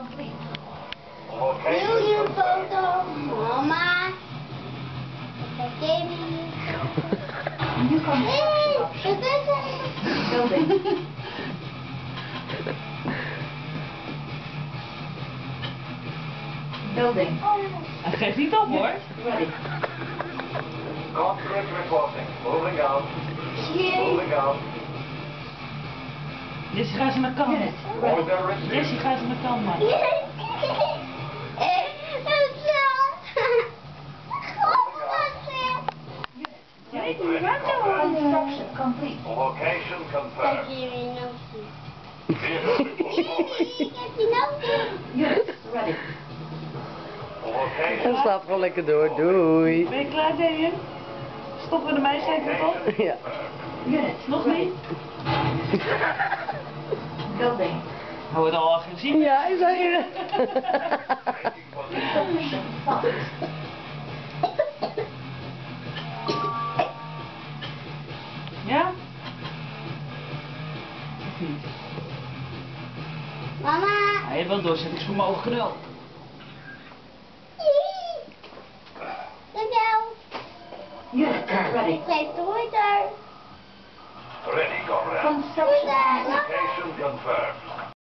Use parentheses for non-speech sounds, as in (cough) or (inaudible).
complete. Million photo, mama. Baby. New (laughs) Hey, construction is this Building. Building. Hij geeft niet op hoor. Ready. Conflict reporting. Moving out. Moving out. Jessie, ga ze naar kant. Jessie, ga ze naar kant man. (laughs) Construction complete. Location confirmed. Ready. Location. slaapt gewoon lekker door. Doei. Ben je klaar, Dejan? Stoppen we ermee, geef het op? Ja. Nog niet? Building. Hij wordt al agressief. Ja, hij zei stopped. Ja? Of niet? Mama. Hij heeft wel doorzettingsvermogen knul. Dankjewel. Unit. Ready. Ik geef de young bird.